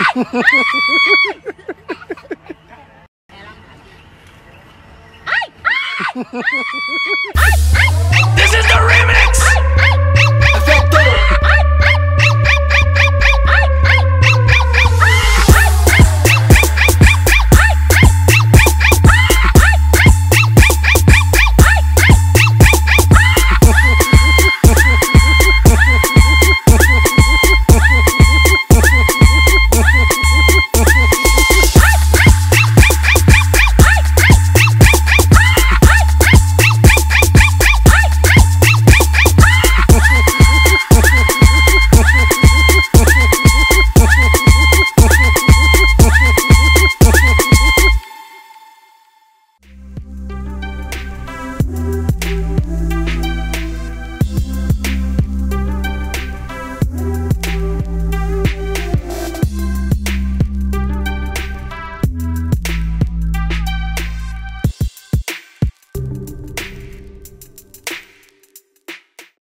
this is the remix!